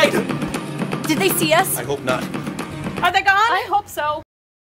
outside! Did they see us? I hope not. Are they gone? I hope so.